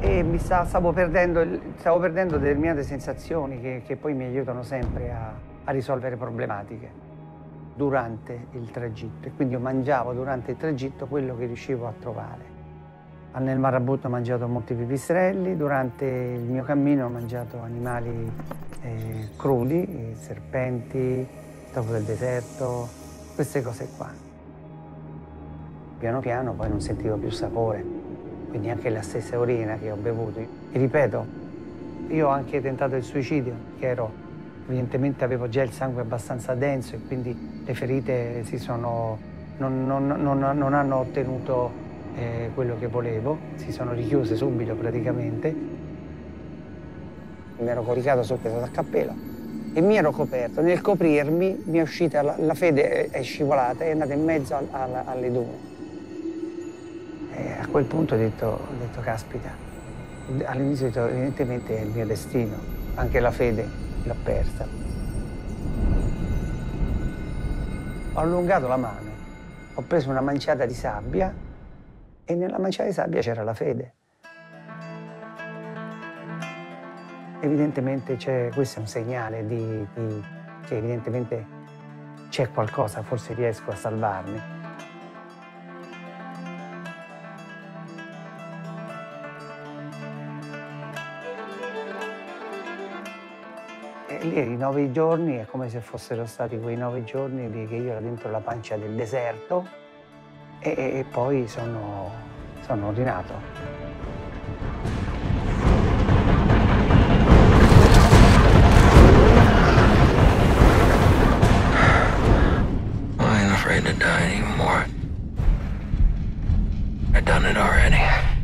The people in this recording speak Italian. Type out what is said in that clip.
e mi sta, stavo, perdendo, stavo, perdendo, determinate sensazioni che, che, poi mi aiutano sempre a, a risolvere problematiche durante il tragitto e quindi io mangiavo durante il tragitto quello che riuscivo a trovare. Nel marabutto ho mangiato molti pipistrelli, durante il mio cammino ho mangiato animali eh, crudi, serpenti, topo del deserto, queste cose qua. Piano piano poi non sentivo più sapore, quindi anche la stessa urina che ho bevuto. E ripeto, io ho anche tentato il suicidio, che ero, evidentemente avevo già il sangue abbastanza denso e quindi le ferite sono, non, non, non, non hanno ottenuto eh, quello che volevo, si sono richiuse subito praticamente. Mi ero coricato sul peso da cappello e mi ero coperto. Nel coprirmi mi è uscita la, la fede, è scivolata, è andata in mezzo al, al, alle dune. Quel punto ho detto, ho detto caspita, all'inizio ho detto evidentemente è il mio destino, anche la fede l'ho persa. Ho allungato la mano, ho preso una manciata di sabbia e nella manciata di sabbia c'era la fede. Evidentemente questo è un segnale di, di, che evidentemente c'è qualcosa, forse riesco a salvarmi. Lì i nove giorni è come se fossero stati quei nove giorni che io ero dentro la pancia del deserto e, e poi sono, sono ain't afraid to die anymore. I've done it already.